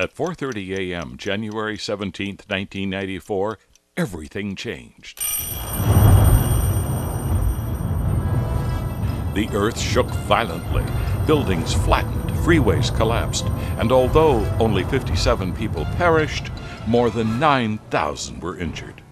At 4:30 a.m., January 17, 1994, everything changed. The earth shook violently, buildings flattened, freeways collapsed, and although only 57 people perished, more than 9,000 were injured.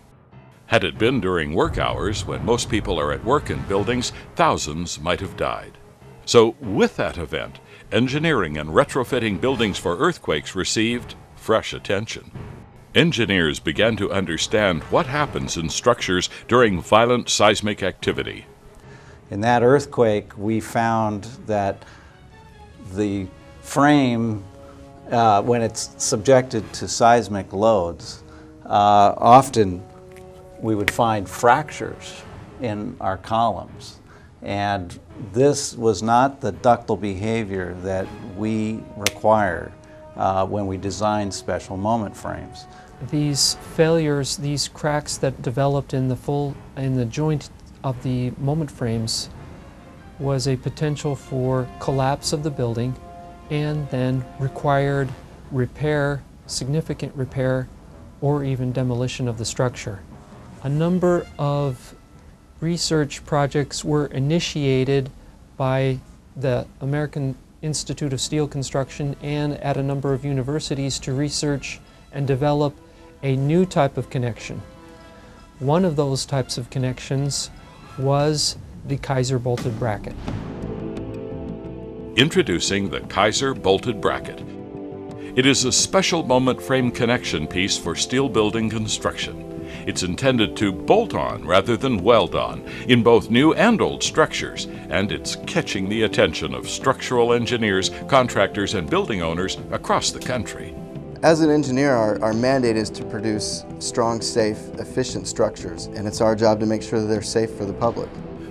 Had it been during work hours, when most people are at work in buildings, thousands might have died. So, with that event, engineering and retrofitting buildings for earthquakes received fresh attention. Engineers began to understand what happens in structures during violent seismic activity. In that earthquake, we found that the frame, uh, when it's subjected to seismic loads, uh, often we would find fractures in our columns. And this was not the ductile behavior that we require uh, when we design special moment frames. These failures, these cracks that developed in the full in the joint of the moment frames was a potential for collapse of the building and then required repair, significant repair, or even demolition of the structure. A number of research projects were initiated by the American Institute of Steel Construction and at a number of universities to research and develop a new type of connection. One of those types of connections was the Kaiser bolted bracket. Introducing the Kaiser bolted bracket. It is a special moment frame connection piece for steel building construction. It's intended to bolt on rather than weld on in both new and old structures, and it's catching the attention of structural engineers, contractors, and building owners across the country. As an engineer, our, our mandate is to produce strong, safe, efficient structures, and it's our job to make sure that they're safe for the public.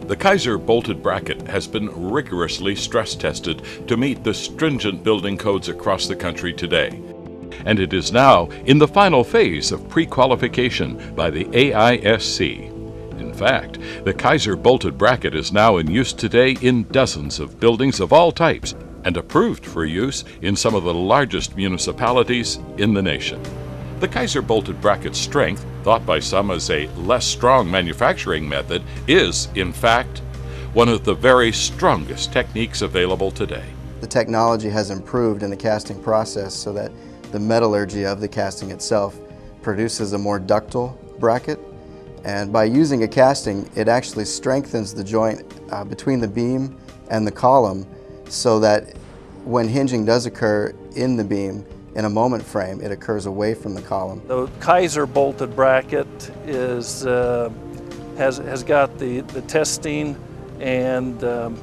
The Kaiser bolted bracket has been rigorously stress tested to meet the stringent building codes across the country today. And it is now in the final phase of pre qualification by the AISC. In fact, the Kaiser bolted bracket is now in use today in dozens of buildings of all types and approved for use in some of the largest municipalities in the nation. The Kaiser bolted bracket's strength, thought by some as a less strong manufacturing method, is, in fact, one of the very strongest techniques available today. The technology has improved in the casting process so that the metallurgy of the casting itself produces a more ductile bracket. And by using a casting, it actually strengthens the joint uh, between the beam and the column so that when hinging does occur in the beam, in a moment frame, it occurs away from the column. The Kaiser bolted bracket is, uh, has, has got the, the testing and um,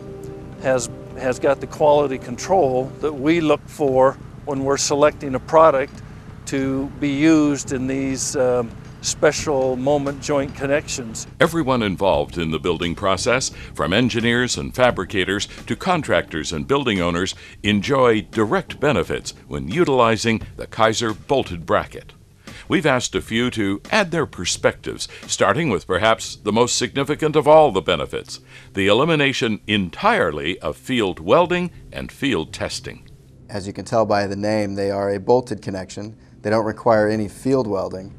has, has got the quality control that we look for when we're selecting a product to be used in these um, special moment joint connections. Everyone involved in the building process, from engineers and fabricators to contractors and building owners, enjoy direct benefits when utilizing the Kaiser bolted bracket. We've asked a few to add their perspectives, starting with perhaps the most significant of all the benefits the elimination entirely of field welding and field testing. As you can tell by the name, they are a bolted connection. They don't require any field welding.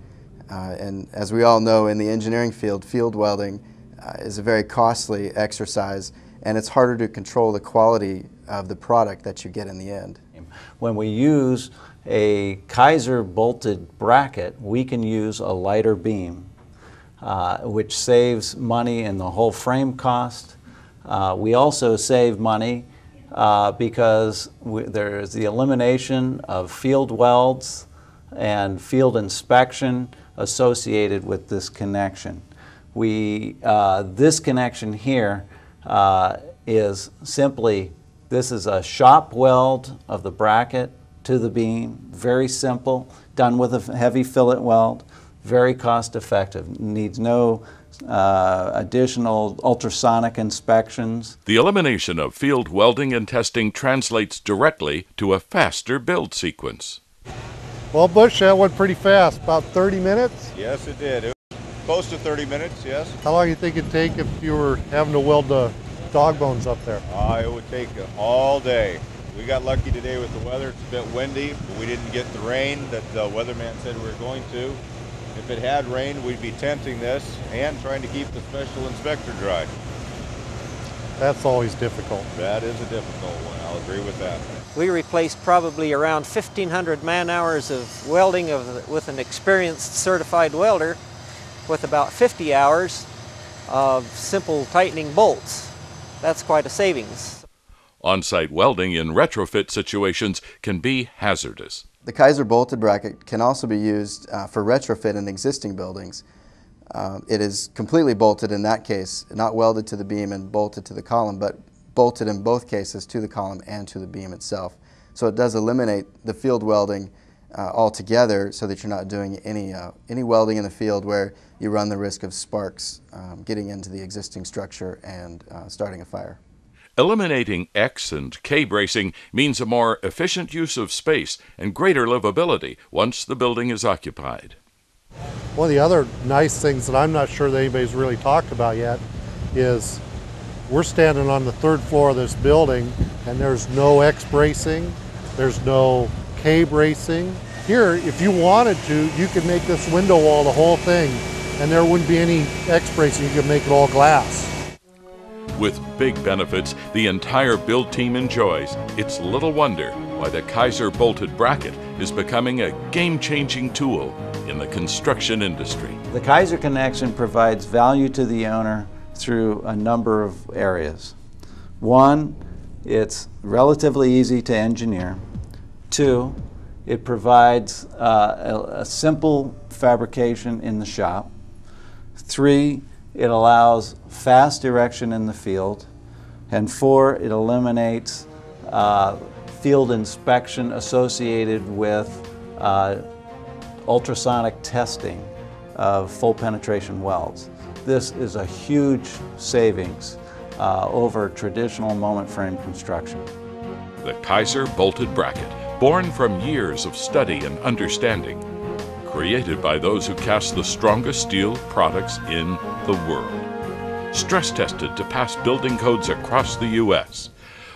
Uh, and as we all know in the engineering field, field welding uh, is a very costly exercise and it's harder to control the quality of the product that you get in the end. When we use a Kaiser bolted bracket, we can use a lighter beam, uh, which saves money in the whole frame cost. Uh, we also save money uh, because we, there is the elimination of field welds and field inspection associated with this connection. We, uh, this connection here uh, is simply, this is a shop weld of the bracket to the beam, very simple, done with a heavy fillet weld, very cost effective, needs no uh, additional ultrasonic inspections. The elimination of field welding and testing translates directly to a faster build sequence. Well, Bush, that went pretty fast, about 30 minutes? Yes, it did. It was close to 30 minutes, yes. How long do you think it'd take if you were having to weld the dog bones up there? Uh, it would take all day. We got lucky today with the weather. It's a bit windy, but we didn't get the rain that the weatherman said we were going to. If it had rained, we'd be tenting this and trying to keep the special inspector dry. That's always difficult. That is a difficult one. I'll agree with that. We replaced probably around 1,500 man hours of welding of, with an experienced certified welder with about 50 hours of simple tightening bolts. That's quite a savings. On site welding in retrofit situations can be hazardous. The Kaiser bolted bracket can also be used uh, for retrofit in existing buildings. Uh, it is completely bolted in that case, not welded to the beam and bolted to the column, but bolted in both cases to the column and to the beam itself. So it does eliminate the field welding uh, altogether so that you're not doing any, uh, any welding in the field where you run the risk of sparks um, getting into the existing structure and uh, starting a fire. Eliminating X and K bracing means a more efficient use of space and greater livability once the building is occupied. One of the other nice things that I'm not sure that anybody's really talked about yet is we're standing on the third floor of this building and there's no X bracing, there's no K bracing. Here, if you wanted to, you could make this window wall the whole thing and there wouldn't be any X bracing, you could make it all glass. With big benefits the entire build team enjoys, it's little wonder why the Kaiser bolted bracket is becoming a game changing tool in the construction industry. The Kaiser Connection provides value to the owner through a number of areas. One, it's relatively easy to engineer. Two, it provides uh, a, a simple fabrication in the shop. Three, it allows fast erection in the field. And four, it eliminates uh, field inspection associated with uh, ultrasonic testing of full penetration welds. This is a huge savings uh, over traditional moment frame construction. The Kaiser bolted bracket, born from years of study and understanding, created by those who cast the strongest steel products in the world. Stress tested to pass building codes across the U.S.,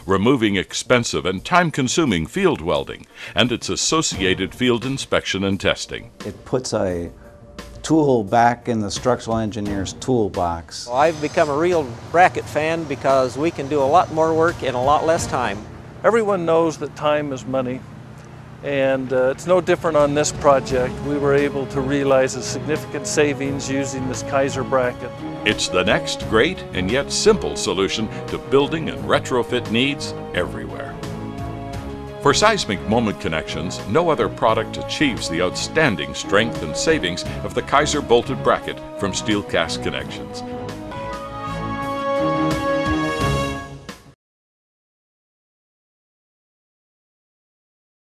removing expensive and time consuming field welding and its associated field inspection and testing. It puts a tool back in the structural engineer's toolbox. Well, I've become a real bracket fan because we can do a lot more work in a lot less time. Everyone knows that time is money, and uh, it's no different on this project. We were able to realize a significant savings using this Kaiser bracket. It's the next great and yet simple solution to building and retrofit needs everywhere. For seismic moment connections, no other product achieves the outstanding strength and savings of the Kaiser bolted bracket from Steelcast Connections.